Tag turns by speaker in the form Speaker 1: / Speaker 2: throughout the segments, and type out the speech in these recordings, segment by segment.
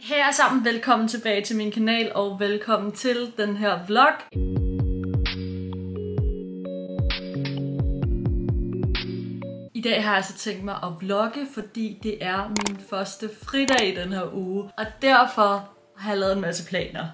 Speaker 1: Hej alle sammen, velkommen tilbage til min kanal, og velkommen til den her vlog. I dag har jeg altså tænkt mig at vlogge, fordi det er min første fridag i den her uge. Og derfor har jeg lavet en masse planer.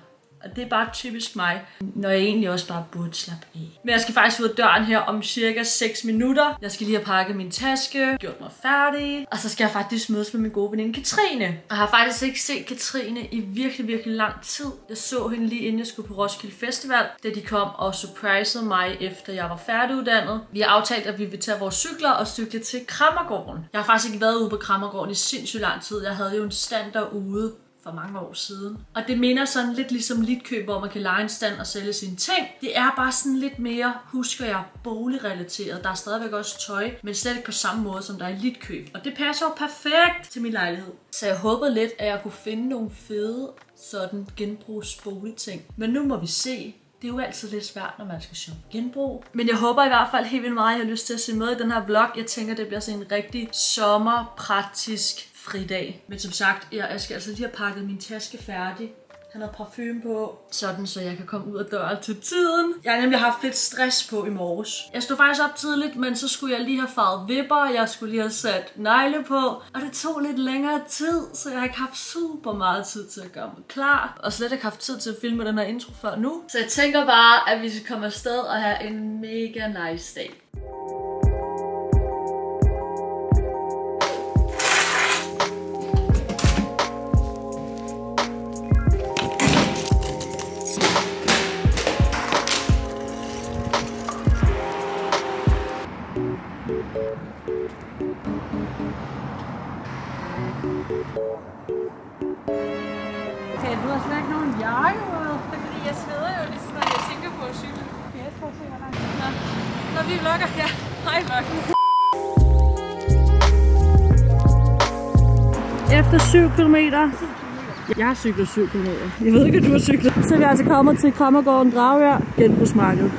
Speaker 1: Og det er bare typisk mig, når jeg egentlig også bare burde slappe af. Men jeg skal faktisk ud af døren her om cirka 6 minutter. Jeg skal lige have pakket min taske, gjort mig færdig. Og så skal jeg faktisk mødes med min gode veninde Katrine. Jeg har faktisk ikke set Katrine i virkelig, virkelig lang tid. Jeg så hende lige inden jeg skulle på Roskilde Festival, da de kom og surprisede mig efter jeg var færdiguddannet. Vi har aftalt, at vi vil tage vores cykler og cykle til Krammergården. Jeg har faktisk ikke været ude på Krammergården i sindssygt lang tid. Jeg havde jo en stand derude for mange år siden. Og det minder sådan lidt ligesom Litkøb, hvor man kan lege en stand og sælge sine ting. Det er bare sådan lidt mere, husker jeg, boligrelateret. Der er stadigvæk også tøj, men slet ikke på samme måde, som der er i Litkøb. Og det passer jo perfekt til min lejlighed. Så jeg håbede lidt, at jeg kunne finde nogle fede sådan genbrugsboligting. Men nu må vi se. Det er jo altid lidt svært, når man skal shoppe genbrug. Men jeg håber i hvert fald helt vildt meget, at jeg har lyst til at se med i den her vlog. Jeg tænker, det bliver sådan en rigtig sommerpraktisk fridag. Men som sagt, jeg skal altså lige have pakket min taske færdig. Han har parfume på, sådan så jeg kan komme ud af døren til tiden. Jeg har nemlig haft lidt stress på i morges. Jeg stod faktisk op tidligt, men så skulle jeg lige have farvet vipper, jeg skulle lige have sat negle på, og det tog lidt længere tid, så jeg har ikke haft super meget tid til at gøre mig klar. Og slet ikke haft tid til at filme den her intro før nu. Så jeg tænker bare, at vi skal komme afsted og have en mega nice dag.
Speaker 2: Vi vlogger, ja. Hej vlog.
Speaker 1: Efter 7 km. Jeg har cyklet 7 km. Jeg ved ikke, at du har cyklet. Så er vi altså kommet til Krammergården Dragør, genbrugsmarked.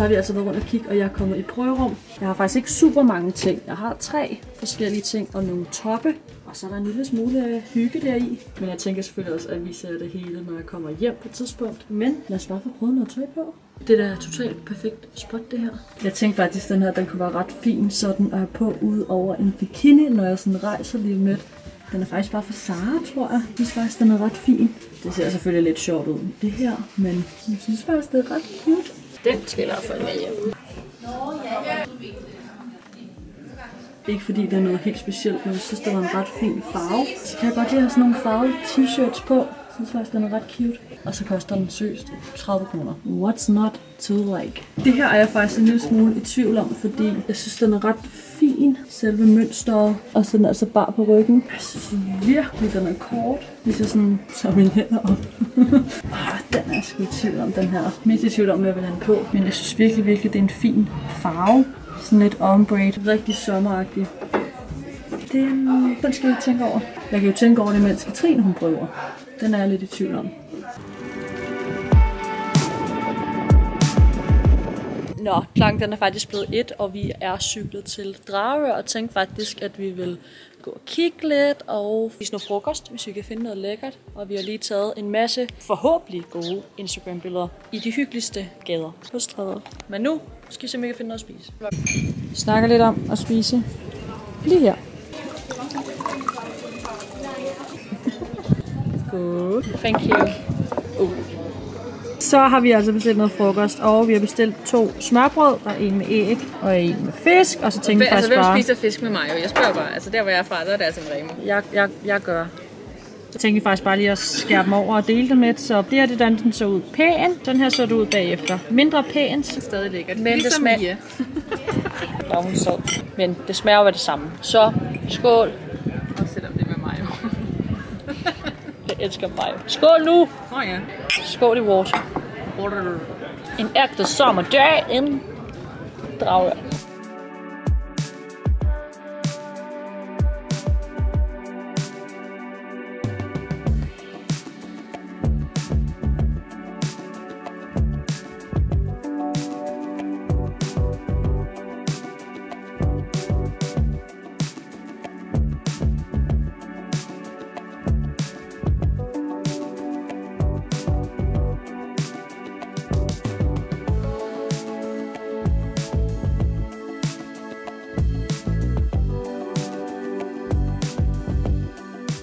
Speaker 1: Så har vi altså været rundt og kigge, og jeg er kommet i prøverum. Jeg har faktisk ikke super mange ting. Jeg har tre forskellige ting og nogle toppe. Og så er der en lille smule øh, hygge deri. Men jeg tænker selvfølgelig også, at vi ser det hele, når jeg kommer hjem på et tidspunkt. Men lad os bare få prøvet noget tøj på. Det der er totalt perfekt spot, det her. Jeg tænkte faktisk, at den her den kunne være ret fin sådan at have på ud over en bikini, når jeg sådan rejser lige lidt. Den er faktisk bare for Sara, tror jeg. Jeg synes faktisk, den er ret fin. Det ser selvfølgelig lidt sjovt ud, det her. Men jeg synes faktisk, det er ret cute. Den skal i hvert fald med hjem. Ikke fordi det er noget helt specielt, men jeg synes, det var en ret fin farve. Så kan jeg godt lide at have sådan nogle farvede t-shirts på. Jeg synes faktisk, den er ret cute. Og så koster den søst 30 kroner. What's not to like? Det her er jeg faktisk en lille smule i tvivl om, fordi jeg synes, den er ret fin. Selve mønstret. Og så den er altså bare på ryggen. Jeg synes virkelig, den er kort. Hvis jeg sådan tager mine hænder op. ah, den er sgu i tvivl om, den her. Mest i tvivl om, hvad jeg vil have den på. Men jeg synes virkelig, virkelig, det er en fin farve. Sådan lidt ombre. Rigtig sommeragtig. Den, den skal jeg tænke over. Jeg kan jo tænke over det, mens Katrine hun prøver. Den er jeg lidt i tvivl om. Nå, klokken den er faktisk blevet et, og vi er cyklet til Drage, og tænkte faktisk, at vi vil gå og kigge lidt og spise noget frokost, hvis vi kan finde noget lækkert. Og vi har lige taget en masse forhåbentlig gode Instagram-billeder i de hyggeligste gader på strædet. Men nu skal vi se, om vi kan finde noget at spise. Vi snakker lidt om at spise lige her. Good. Thank you. Oh. Så har vi altså bestilt noget frokost, og vi har bestilt to smørbrød. Der er en med æg og en med fisk, og så tænkte vi
Speaker 2: Altså,
Speaker 1: faktisk
Speaker 2: hvem
Speaker 1: bare...
Speaker 2: spiser fisk med mig? Jeg spørger bare. Altså, der hvor jeg er fra, der er det altså en remo.
Speaker 1: Jeg, jeg, jeg gør. Så tænkte vi faktisk bare lige at skære dem over og dele dem lidt. Så det her, det den, den så ud pæn. Den her så det ud bagefter. Mindre pænt.
Speaker 2: Stadig lækkert.
Speaker 1: Men det
Speaker 2: ligesom
Speaker 1: smag-
Speaker 2: Mia.
Speaker 1: Der er hun sød. Men det smager jo af det samme. Så skål.
Speaker 2: Også selvom det er med mig.
Speaker 1: Jeg elsker mig. Skål nu!
Speaker 2: Åh oh, ja.
Speaker 1: Skål i water. En ægte sommerdag in Dragør.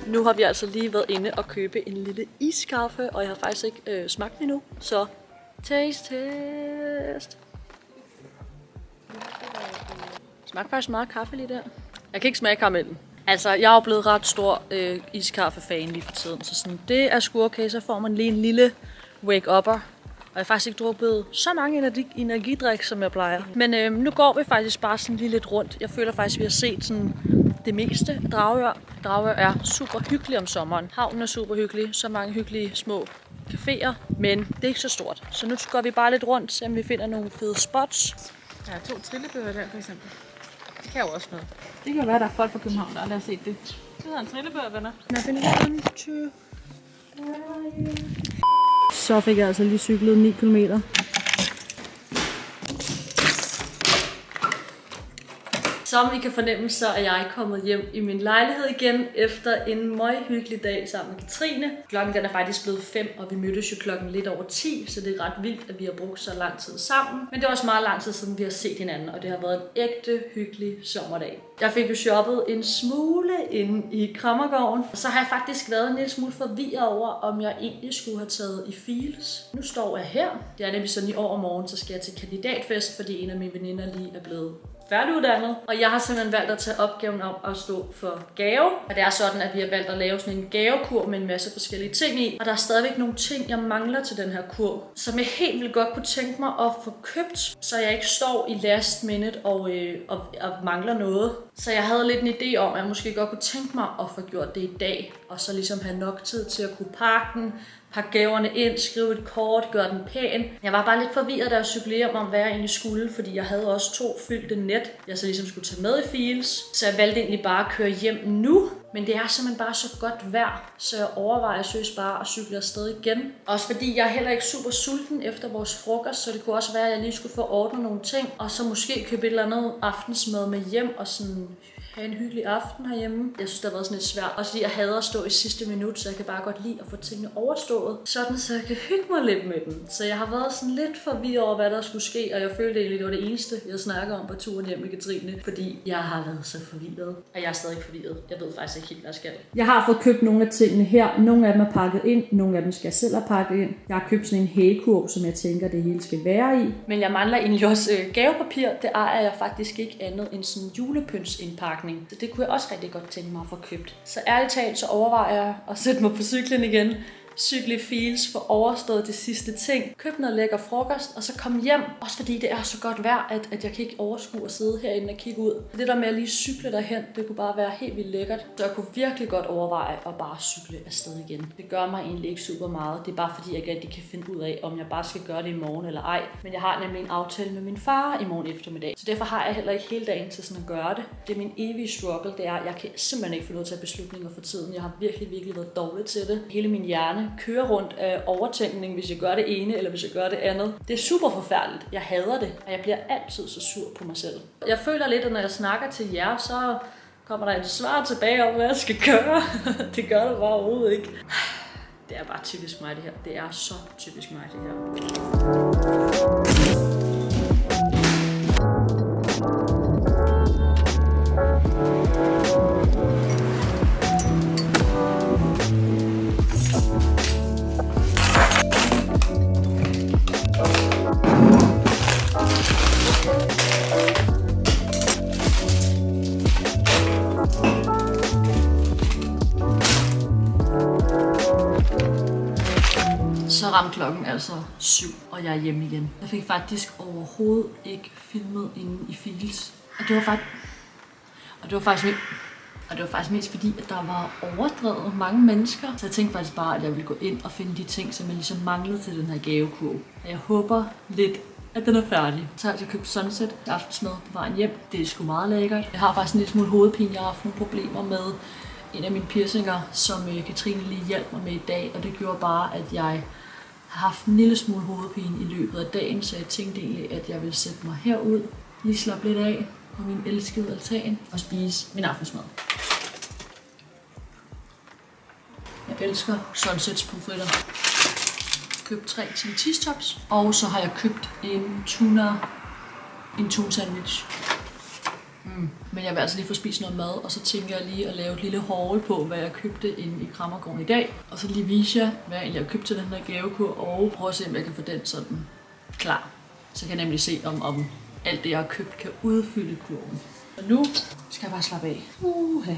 Speaker 1: Nu har vi altså lige været inde og købe en lille iskaffe, og jeg har faktisk ikke øh, smagt den endnu. Så taste test. Smagte faktisk meget kaffe lige der. Jeg kan ikke smage karamellen. Altså, jeg er jo blevet ret stor øh, iskaffe-fan lige for tiden, så sådan, det er sgu okay, så får man lige en lille wake-upper. Og jeg har faktisk ikke drukket så mange energi, energidrik, som jeg plejer. Men øh, nu går vi faktisk bare sådan lige lidt rundt. Jeg føler faktisk, at vi har set sådan det meste af Dragør. Dragør er super hyggelig om sommeren. Havnen er super hyggelig. Så mange hyggelige små caféer. Men det er ikke så stort. Så nu går vi bare lidt rundt, så vi finder nogle fede spots.
Speaker 2: Der er to trillebøger der, for eksempel. Det kan jo også noget.
Speaker 3: Det kan være, der er folk fra København, der aldrig har set det.
Speaker 2: Det hedder en trillebør, venner.
Speaker 3: Så fik jeg altså lige cyklet 9 km.
Speaker 1: Som I kan fornemme, så er jeg kommet hjem i min lejlighed igen efter en møghyggelig dag sammen med Katrine. Klokken den er faktisk blevet 5, og vi mødtes jo klokken lidt over 10, så det er ret vildt, at vi har brugt så lang tid sammen. Men det er også meget lang tid siden, vi har set hinanden, og det har været en ægte hyggelig sommerdag. Jeg fik jo shoppet en smule inde i Krammergården, og så har jeg faktisk været en lille smule forvirret over, om jeg egentlig skulle have taget i Fields. Nu står jeg her. Det er nemlig sådan i overmorgen, så skal jeg til kandidatfest, fordi en af mine veninder lige er blevet færdiguddannet. Og jeg har simpelthen valgt at tage opgaven om at stå for gave. Og det er sådan, at vi har valgt at lave sådan en gavekur med en masse forskellige ting i. Og der er stadigvæk nogle ting, jeg mangler til den her kur, som jeg helt vildt godt kunne tænke mig at få købt, så jeg ikke står i last minute og, øh, og, og mangler noget. Så jeg havde lidt en idé om, at jeg måske godt kunne tænke mig at få gjort det i dag, og så ligesom have nok tid til at kunne pakke den, pakke gaverne ind, skrive et kort, gøre den pæn. Jeg var bare lidt forvirret, da jeg cyklede hjem om, hvad jeg egentlig skulle, fordi jeg havde også to fyldte net, jeg så ligesom skulle tage med i Fields. Så jeg valgte egentlig bare at køre hjem nu, men det er simpelthen bare så godt vejr, så jeg overvejer søs bare at cykle afsted igen. Også fordi jeg er heller ikke super sulten efter vores frokost, så det kunne også være, at jeg lige skulle få ordnet nogle ting, og så måske købe et eller andet aftensmad med hjem og sådan have en hyggelig aften herhjemme. Jeg synes, det har været sådan lidt svært. Også fordi jeg hader at stå i sidste minut, så jeg kan bare godt lide at få tingene overstået. Sådan, så jeg kan hygge mig lidt med dem. Så jeg har været sådan lidt forvirret over, hvad der skulle ske, og jeg følte egentlig, det var det eneste, jeg snakker om på turen hjem med Katrine. Fordi jeg har været så forvirret. Og jeg er stadig forvirret. Jeg ved faktisk ikke helt, hvad jeg skal.
Speaker 3: Jeg har fået købt nogle af tingene her. Nogle af dem er pakket ind, nogle af dem skal jeg selv have pakket ind. Jeg har købt sådan en hagekurv, som jeg tænker, det hele skal være i.
Speaker 1: Men jeg mangler egentlig også øh, gavepapir. Det ejer jeg faktisk ikke andet end sådan en julepynsindpakning. Så det kunne jeg også rigtig godt tænke mig at få købt. Så ærligt talt, så overvejer jeg at sætte mig på cyklen igen cykle feels, få overstået de sidste ting, køb noget lækker frokost, og så kom hjem. Også fordi det er så godt vejr, at, at jeg kan ikke overskue at sidde herinde og kigge ud. Det der med at lige cykle derhen, det kunne bare være helt vildt lækkert. Så jeg kunne virkelig godt overveje at bare cykle afsted igen. Det gør mig egentlig ikke super meget. Det er bare fordi, jeg ikke rigtig kan finde ud af, om jeg bare skal gøre det i morgen eller ej. Men jeg har nemlig en aftale med min far i morgen eftermiddag. Så derfor har jeg heller ikke hele dagen til sådan at gøre det. Det er min evige struggle, det er, at jeg kan simpelthen ikke få lov til at tage beslutninger for tiden. Jeg har virkelig, virkelig været dårlig til det. Hele min hjerne kører rundt af overtænkning, hvis jeg gør det ene, eller hvis jeg gør det andet. Det er super forfærdeligt. Jeg hader det, og jeg bliver altid så sur på mig selv. Jeg føler lidt, at når jeg snakker til jer, så kommer der et svar tilbage om, hvad jeg skal gøre. det gør det bare overhovedet ikke. Det er bare typisk mig, det her. Det er så typisk mig, det her. Så ramte klokken altså syv, og jeg er hjemme igen. Jeg fik faktisk overhovedet ikke filmet inde i Fields. Og det var faktisk... Og det var faktisk... Og det var faktisk mest fordi, at der var overdrevet mange mennesker. Så jeg tænkte faktisk bare, at jeg ville gå ind og finde de ting, som jeg ligesom manglede til den her gavekurve. Og jeg håber lidt, at den er færdig. Så har jeg altså købt Sunset aftensmad på vejen hjem. Det er sgu meget lækkert. Jeg har faktisk en lille smule hovedpine. Jeg har haft nogle problemer med en af mine piercinger, som øh, Katrine lige hjalp mig med i dag. Og det gjorde bare, at jeg har haft en lille smule hovedpine i løbet af dagen. Så jeg tænkte egentlig, at jeg ville sætte mig herud. Lige slappe lidt af på min elskede altan og spise min aftensmad. Jeg elsker Sunsets pomfritter. Købt tre chili cheese tops, og så har jeg købt en tuna, en tuna sandwich. Mm. Men jeg vil altså lige få spist noget mad, og så tænker jeg lige at lave et lille haul på, hvad jeg købte inde i Krammergården i dag. Og så lige vise jer, hvad jeg har købt til den her gavekur, og prøve at se, om jeg kan få den sådan klar. Så kan jeg nemlig se, om, om alt det, jeg har købt, kan udfylde kurven. Og nu skal jeg bare slappe af. Uh-huh.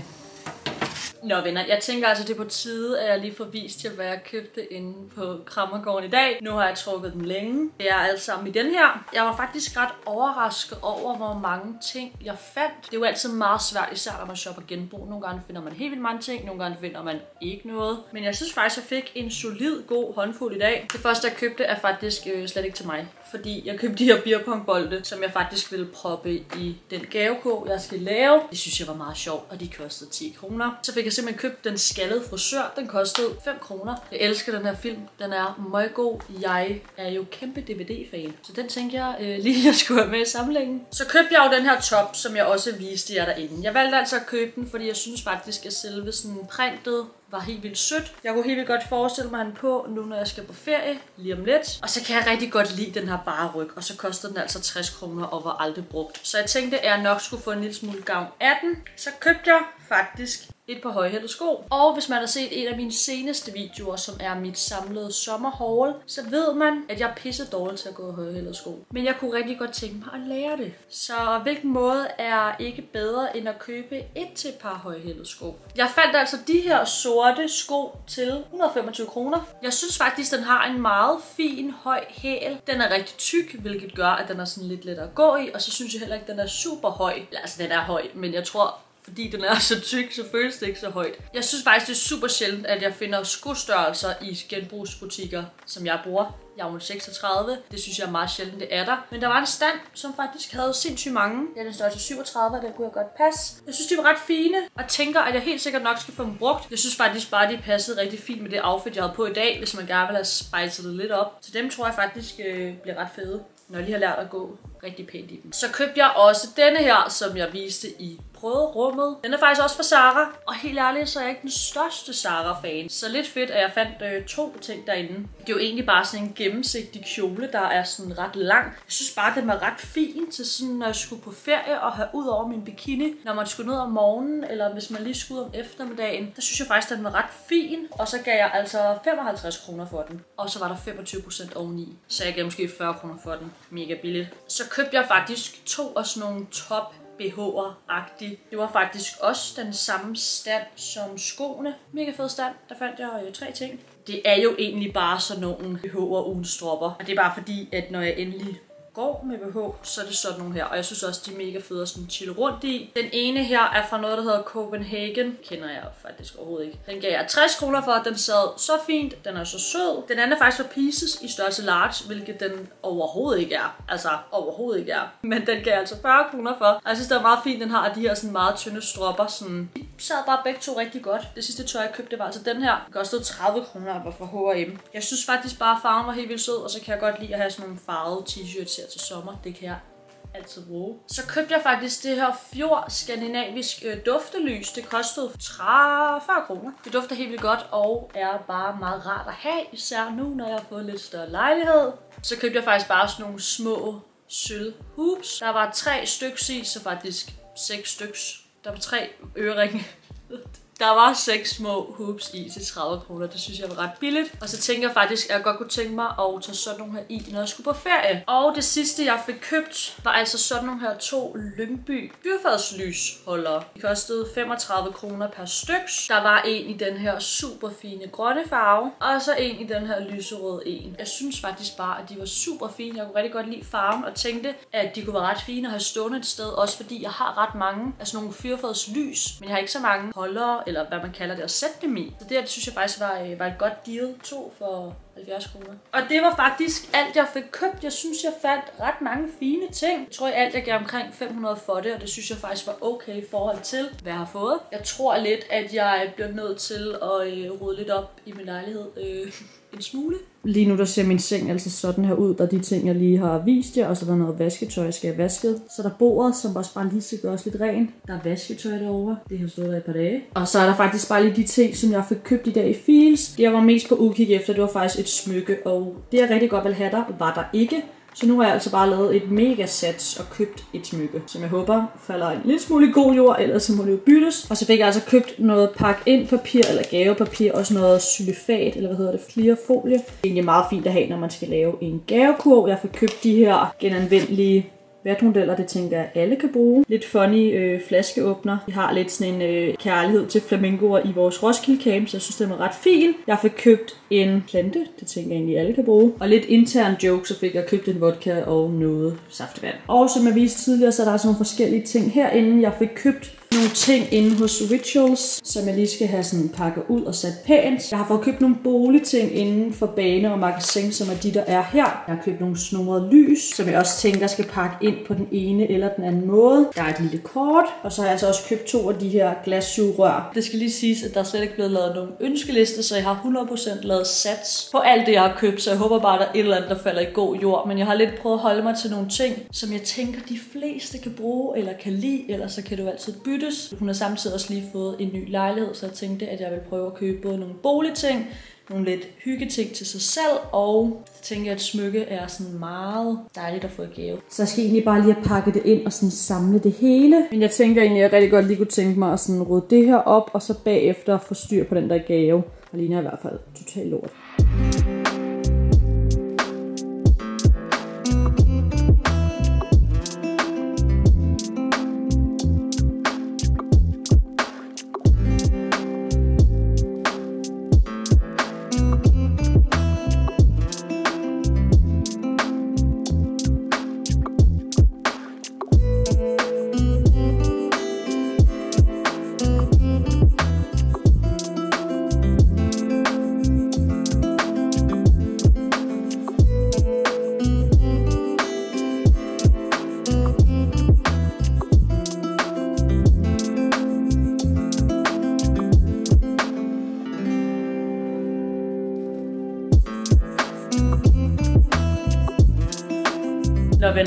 Speaker 1: Nå venner, jeg tænker altså, det er på tide, at jeg lige får vist jer, hvad jeg købte inde på Krammergården i dag. Nu har jeg trukket dem længe. Det er alt sammen i den her. Jeg var faktisk ret overrasket over, hvor mange ting jeg fandt. Det er jo altid meget svært, især når man shopper genbrug. Nogle gange finder man helt vildt mange ting, nogle gange finder man ikke noget. Men jeg synes faktisk, at jeg fik en solid, god håndfuld i dag. Det første, jeg købte, er faktisk øh, slet ikke til mig fordi jeg købte de her beerpongbolde, som jeg faktisk ville proppe i den gavekog, jeg skal lave. Det synes jeg var meget sjovt, og de kostede 10 kroner. Så fik jeg simpelthen købe den skaldede frisør. Den kostede 5 kroner. Jeg elsker den her film. Den er meget god. Jeg er jo kæmpe DVD-fan. Så den tænkte jeg øh, lige, jeg skulle have med i samlingen. Så købte jeg jo den her top, som jeg også viste jer derinde. Jeg valgte altså at købe den, fordi jeg synes faktisk, at selve sådan printet var helt vildt sødt. Jeg kunne helt vildt godt forestille mig han på, nu når jeg skal på ferie, lige om lidt. Og så kan jeg rigtig godt lide den her bare ryg, og så kostede den altså 60 kroner og var aldrig brugt. Så jeg tænkte, at jeg nok skulle få en lille smule gavn af den. Så købte jeg faktisk et par højhældede sko. Og hvis man har set en af mine seneste videoer, som er mit samlede sommerhaul, så ved man, at jeg er pisse dårlig til at gå i højhældede sko. Men jeg kunne rigtig godt tænke mig at lære det. Så hvilken måde er ikke bedre end at købe et til et par højhældede sko? Jeg fandt altså de her sorte sko til 125 kroner. Jeg synes faktisk, den har en meget fin høj hæl. Den er rigtig tyk, hvilket gør, at den er sådan lidt let at gå i. Og så synes jeg heller ikke, at den er super høj. Altså, den er høj, men jeg tror, fordi den er så tyk, så føles det ikke så højt. Jeg synes faktisk, det er super sjældent, at jeg finder skostørrelser i genbrugsbutikker, som jeg bruger. Jeg er 36, det synes jeg er meget sjældent, det er der. Men der var en stand, som faktisk havde sindssygt mange. Den er størrelse 37, og den kunne jeg godt passe. Jeg synes, de var ret fine, og tænker, at jeg helt sikkert nok skal få dem brugt. Jeg synes faktisk bare, de passede rigtig fint med det outfit, jeg havde på i dag, hvis man gerne vil have spejset det lidt op. Så dem tror jeg faktisk øh, bliver ret fede når jeg lige har lært at gå rigtig pænt i dem. Så købte jeg også denne her, som jeg viste i prøverummet. Den er faktisk også fra Sara. og helt ærligt, så er jeg ikke den største Sara-fan. Så lidt fedt, at jeg fandt øh, to ting derinde. Det er jo egentlig bare sådan en gennemsigtig kjole, der er sådan ret lang. Jeg synes bare, den var ret fin til sådan, når jeg skulle på ferie og have ud over min bikini. Når man skulle ned om morgenen, eller hvis man lige skulle om eftermiddagen. Der synes jeg faktisk, at den var ret fin. Og så gav jeg altså 55 kroner for den. Og så var der 25% oveni. Så jeg gav måske 40 kroner for den. Mega billigt. Så købte jeg faktisk to af sådan nogle top BH'er-agtig. Det var faktisk også den samme stand som skoene. Mega fed stand. Der fandt jeg jo tre ting. Det er jo egentlig bare sådan nogle BH'er uden stropper. Og det er bare fordi, at når jeg endelig går med BH, så er det sådan nogle her. Og jeg synes også, de er mega fede at sådan chille rundt i. Den ene her er fra noget, der hedder Copenhagen. Kender jeg faktisk overhovedet ikke. Den gav jeg 60 kroner for. Den sad så fint. Den er så sød. Den anden er faktisk fra Pieces i størrelse large, hvilket den overhovedet ikke er. Altså overhovedet ikke er. Men den gav jeg altså 40 kroner for. Og jeg synes, det er meget fint. Den har de her sådan meget tynde stropper. Sådan. De sad bare begge to rigtig godt. Det sidste tøj, jeg købte, var altså den her. Den kostede 30 kroner og var fra H&M. Jeg synes faktisk bare, at farven var helt vildt sød. Og så kan jeg godt lide at have sådan nogle farvede t-shirts ser til sommer. Det kan jeg altid bruge. Så købte jeg faktisk det her Fjord Skandinavisk øh, duftelys. Det kostede 30, 40 kroner. Det dufter helt vildt godt og er bare meget rart at have, især nu, når jeg har fået lidt større lejlighed. Så købte jeg faktisk bare sådan nogle små sølv hoops. Der var tre stykker i, så faktisk seks stykker. Der var tre øreringe. Der var seks små hoops i til 30 kroner. Det synes jeg var ret billigt. Og så tænker jeg faktisk, at jeg godt kunne tænke mig at tage sådan nogle her i, når jeg skulle på ferie. Og det sidste, jeg fik købt, var altså sådan nogle her to Lyngby fyrfadslysholdere. De kostede 35 kroner per styks. Der var en i den her super fine grønne farve, og så en i den her lyserøde en. Jeg synes faktisk bare, at de var super fine. Jeg kunne rigtig godt lide farven, og tænkte, at de kunne være ret fine at have stående et sted, også fordi jeg har ret mange af sådan nogle fyrfadslys, men jeg har ikke så mange holdere, eller hvad man kalder det, at sætte dem i. Så det her, det synes jeg faktisk var, øh, var et godt deal. To for 70 kroner. Og det var faktisk alt, jeg fik købt. Jeg synes, jeg fandt ret mange fine ting. Jeg tror alt, jeg gav omkring 500 for det, og det synes jeg faktisk var okay i forhold til, hvad jeg har fået. Jeg tror lidt, at jeg bliver nødt til at øh, rode lidt op i min lejlighed. Øh, en smule.
Speaker 3: Lige nu der ser min seng altså sådan her ud. Der er de ting, jeg lige har vist jer, og så er der noget vasketøj, jeg skal have vasket. Så er der bordet, som også bare lige skal gøres lidt rent. Der er vasketøj derovre. Det har stået der et par dage. Og så er der faktisk bare lige de ting, som jeg fik købt i dag i Fields. Det jeg var mest på udkig efter, det var faktisk et smykke. Og det jeg rigtig godt ville have der, var der ikke. Så nu har jeg altså bare lavet et mega sats og købt et smykke, som jeg håber falder en lille smule i god jord, ellers så må det jo byttes. Og så fik jeg altså købt noget pakke ind papir eller gavepapir, også noget sylifat, eller hvad hedder det, clearfolie. Det er egentlig meget fint at have, når man skal lave en gavekurv. Jeg fik købt de her genanvendelige vatmodeller, det tænker jeg, alle kan bruge. Lidt funny øh, flaskeåbner. Vi har lidt sådan en øh, kærlighed til flamingoer i vores Roskilde Camp, så jeg synes, den var ret fin. Jeg fik købt en plante, det tænker jeg egentlig, alle kan bruge. Og lidt intern joke, så fik jeg købt en vodka og noget saftevand. Og som jeg viste tidligere, så er der sådan nogle forskellige ting herinde. Jeg fik købt nogle ting inde hos Rituals, som jeg lige skal have sådan pakket ud og sat pænt. Jeg har fået købt nogle boligting inden for bane og magasin, som er de, der er her. Jeg har købt nogle snurrede lys, som jeg også tænker skal pakke ind på den ene eller den anden måde. Der er et lille kort, og så har jeg altså også købt to af de her glassugerør.
Speaker 1: Det skal lige siges, at der er slet ikke blevet lavet nogen ønskeliste, så jeg har 100% lavet sats på alt det, jeg har købt, så jeg håber bare, at der er et eller andet, der falder i god jord. Men jeg har lidt prøvet at holde mig til nogle ting, som jeg tænker, de fleste kan bruge eller kan lide, eller så kan du altid byttes. Hun har samtidig også lige fået en ny lejlighed, så jeg tænkte, at jeg vil prøve at købe både nogle boligting, nogle lidt hyggeting til sig selv, og så tænker jeg, at smykke er sådan meget dejligt at få i gave.
Speaker 3: Så jeg skal egentlig bare lige have pakket det ind og sådan samle det hele. Men jeg tænker egentlig, at jeg rigtig godt lige kunne tænke mig at sådan rydde det her op, og så bagefter få styr på den der gave. Og ligner i hvert fald totalt lort.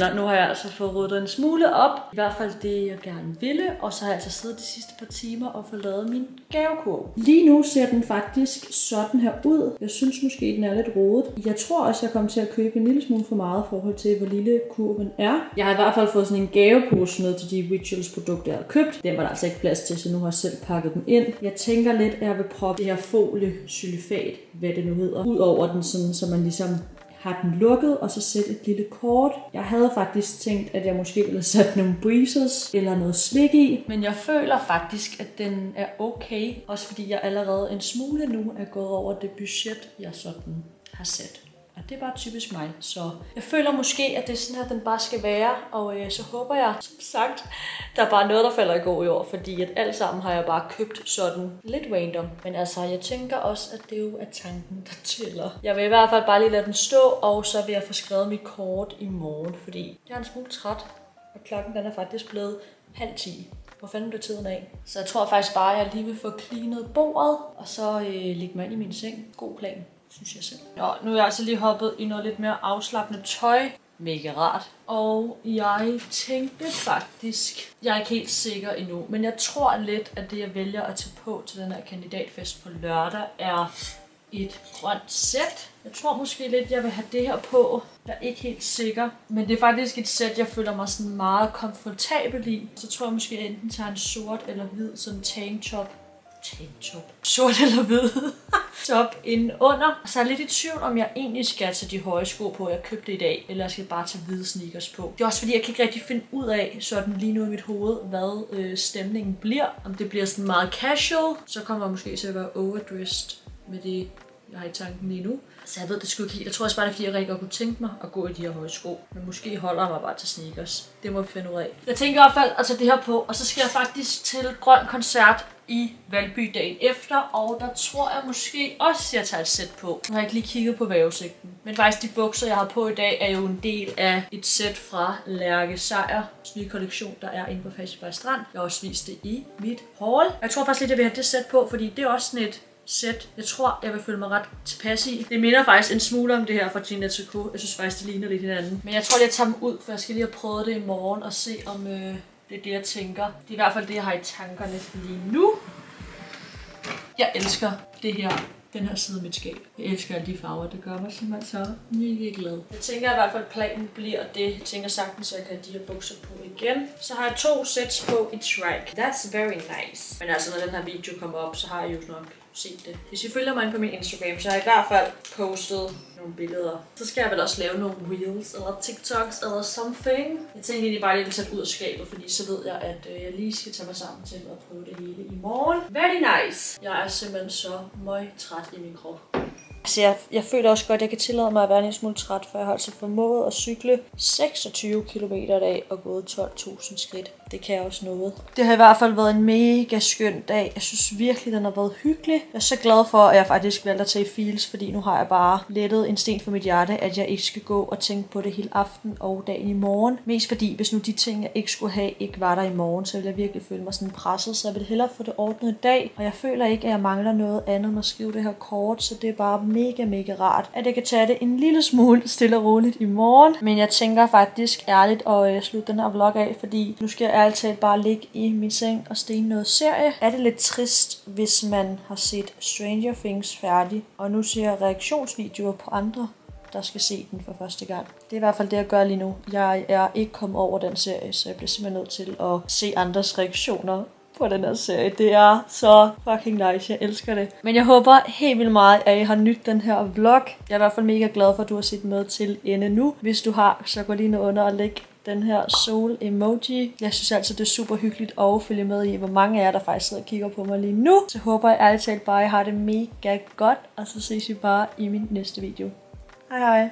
Speaker 1: Venner, nu har jeg altså fået ryddet en smule op. I hvert fald det, jeg gerne ville. Og så har jeg altså siddet de sidste par timer og fået lavet min gavekurv.
Speaker 3: Lige nu ser den faktisk sådan her ud. Jeg synes måske, den er lidt rodet. Jeg tror også, jeg kommer til at købe en lille smule for meget i forhold til, hvor lille kurven er. Jeg har i hvert fald fået sådan en gavepose med til de Rituals produkter, jeg har købt. Den var der altså ikke plads til, så nu har jeg selv pakket dem ind. Jeg tænker lidt, at jeg vil proppe det her folie hvad det nu hedder, ud over den, sådan, så man ligesom har den lukket, og så sætte et lille kort. Jeg havde faktisk tænkt, at jeg måske ville sætte nogle breezes eller noget slik i.
Speaker 1: Men jeg føler faktisk, at den er okay. Også fordi jeg allerede en smule nu er gået over det budget, jeg sådan har sat. Og det er bare typisk mig. Så jeg føler måske, at det er sådan her, den bare skal være. Og øh, så håber jeg, som sagt, der er bare noget, der falder i god jord. Fordi at alt sammen har jeg bare købt sådan lidt random. Men altså, jeg tænker også, at det jo er tanken, der tæller. Jeg vil i hvert fald bare lige lade den stå, og så vil jeg få skrevet mit kort i morgen. Fordi jeg er en smule træt, og klokken den er faktisk blevet halv 10. Hvor fanden blev tiden af? Så jeg tror faktisk bare, at jeg lige vil få cleanet bordet, og så øh, lægge mig ind i min seng. God plan synes jeg selv. Nå, nu er jeg altså lige hoppet i noget lidt mere afslappende tøj. Mega rart. Og jeg tænkte faktisk, jeg er ikke helt sikker endnu, men jeg tror lidt, at det jeg vælger at tage på til den her kandidatfest på lørdag er et grønt sæt. Jeg tror måske lidt, jeg vil have det her på. Jeg er ikke helt sikker. Men det er faktisk et sæt, jeg føler mig sådan meget komfortabel i. Så tror jeg måske, at jeg enten tager en sort eller hvid sådan tanktop tanktop. Sort eller hvid top inden under. Så jeg er lidt i tvivl, om jeg egentlig skal tage de høje sko på, jeg købte i dag, eller jeg skal bare tage hvide sneakers på. Det er også fordi, jeg kan ikke rigtig finde ud af, sådan lige nu i mit hoved, hvad øh, stemningen bliver. Om det bliver sådan meget casual, så kommer jeg måske til at være overdressed med det, jeg har i tanken lige nu. Så jeg ved det sgu ikke. Jeg tror også bare, det er fordi, jeg rigtig godt kunne tænke mig at gå i de her høje sko. Men måske holder jeg mig bare til sneakers. Det må vi finde ud af. Jeg tænker i hvert fald at tage det her på, og så skal jeg faktisk til Grøn Koncert i Valby dagen efter, og der tror jeg måske også, at jeg tager et sæt på. Nu har jeg ikke lige kigget på vævesigten. Men faktisk de bukser, jeg har på i dag, er jo en del af et sæt fra Lærke Sejr, nye kollektion, der er inde på Fashion by Strand. Jeg har også vist det i mit haul. Jeg tror faktisk lidt, at jeg vil have det sæt på, fordi det er også sådan et sæt, jeg tror, jeg vil føle mig ret tilpas i. Det minder faktisk en smule om det her fra Gina Tricot. Jeg synes faktisk, det ligner lidt hinanden. Men jeg tror, jeg tager dem ud, for jeg skal lige have prøvet det i morgen og se, om øh, det er det, jeg tænker. Det er i hvert fald det, jeg har i tankerne lige nu. Jeg elsker det her den her side af mit skab. Jeg elsker alle de farver, det gør mig simpelthen så mega glad. Jeg tænker i hvert fald, planen bliver det. Jeg tænker sagtens, at jeg kan have de her bukser på igen. Så har jeg to sæt på i track. That's very nice. Men altså, når den her video kommer op, så har jeg jo nok se det. Hvis I følger mig på min Instagram, så har jeg i hvert fald postet nogle billeder. Så skal jeg vel også lave nogle reels, eller TikToks, eller something. Jeg tænkte egentlig bare, at sætte ud af skabet, fordi så ved jeg, at øh, jeg lige skal tage mig sammen til at prøve det hele i morgen. Very nice! Jeg er simpelthen så møg træt i min krop. Altså, jeg, jeg føler også godt, at jeg kan tillade mig at være en smule træt, for jeg har altså formået at cykle 26 km i dag og gået 12.000 skridt. Det kan jeg også noget. Det har i hvert fald været en mega skøn dag. Jeg synes virkelig, den har været hyggelig. Jeg er så glad for, at jeg faktisk valgte at tage feels, fordi nu har jeg bare lettet en sten for mit hjerte, at jeg ikke skal gå og tænke på det hele aften og dagen i morgen. Mest fordi, hvis nu de ting, jeg ikke skulle have, ikke var der i morgen, så ville jeg virkelig føle mig sådan presset, så jeg vil hellere få det ordnet i dag. Og jeg føler ikke, at jeg mangler noget andet end at skrive det her kort, så det er bare mega, mega rart, at jeg kan tage det en lille smule stille og roligt i morgen. Men jeg tænker faktisk ærligt at øh, slutte den her vlog af, fordi nu skal jeg ærligt talt bare ligge i min seng og stene noget serie. Er det lidt trist, hvis man har set Stranger Things færdig, og nu ser reaktionsvideoer på andre der skal se den for første gang. Det er i hvert fald det, jeg gør lige nu. Jeg er ikke kommet over den serie, så jeg bliver simpelthen nødt til at se andres reaktioner på den her serie. Det er så fucking nice. Jeg elsker det. Men jeg håber helt vildt meget, at I har nydt den her vlog. Jeg er i hvert fald mega glad for, at du har set med til ende nu. Hvis du har, så gå lige ned under og læg den her sol emoji. Jeg synes altid, det er super hyggeligt at følge med i, hvor mange af jer, der faktisk sidder og kigger på mig lige nu. Så håber jeg ærligt talt bare, at I har det mega godt, og så ses vi bare i min næste video. Hej hej!